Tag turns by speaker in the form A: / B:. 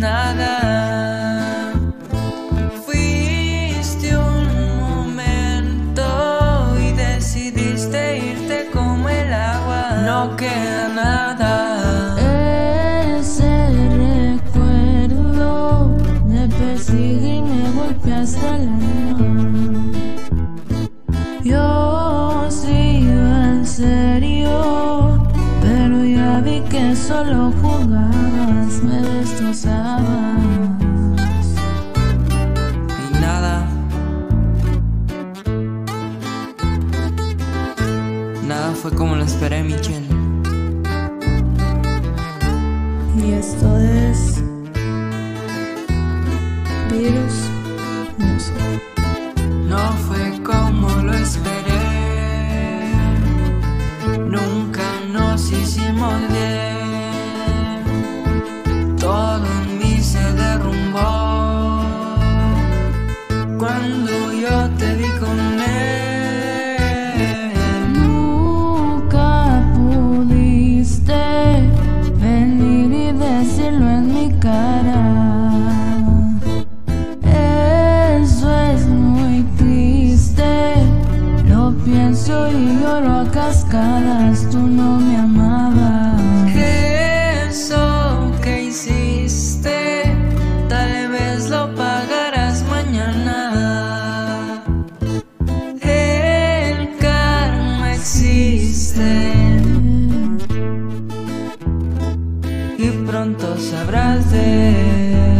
A: nada. Fuiste un momento y decidiste irte como el agua. No queda nada. Ese recuerdo me persigue
B: y me golpea hasta el amor. Yo sigo
A: en serio, pero ya vi
B: que solo fue como lo esperé, Michelle. Y esto es Virus Cuando yo te vi con él.
A: Nunca pudiste venir y decirlo en mi cara. Eso es muy triste. Lo pienso y lloro a cascadas. Tú no me amabas.
B: Existe y pronto sabrás de.